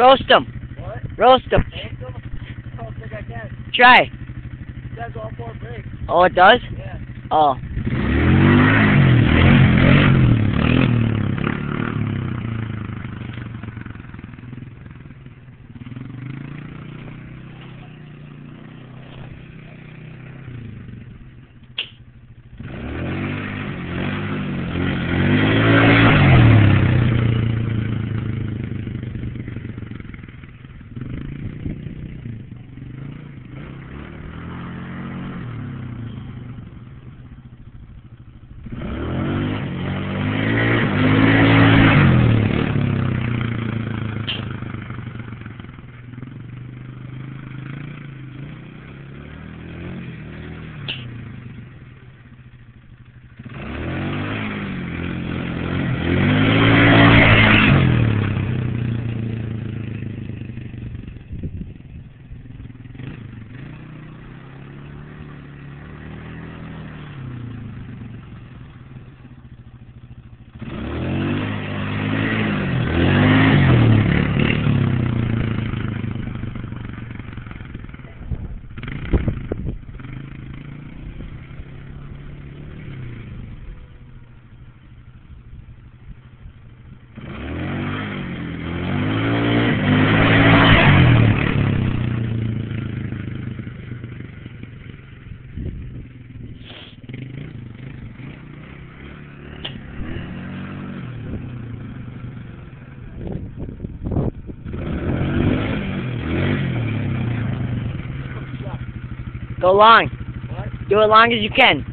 Roast them. What? Roast them. I don't think I can. Try. It all four breaks. Oh, it does? Yeah. Oh. Go long. What? Do it long as you can.